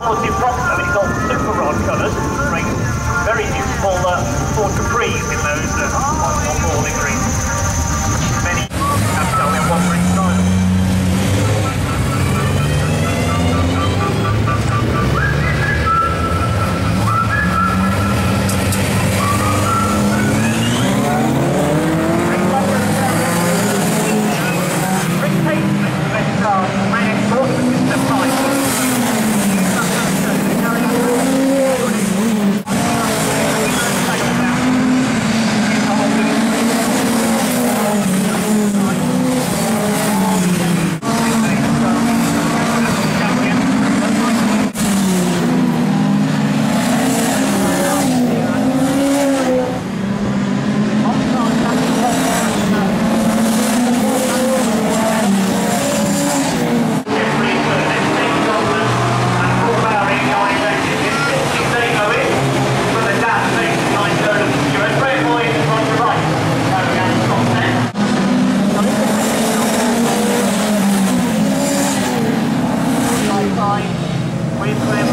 I mean, it's all super rod colours, very beautiful uh, for capris in those uh, We plan.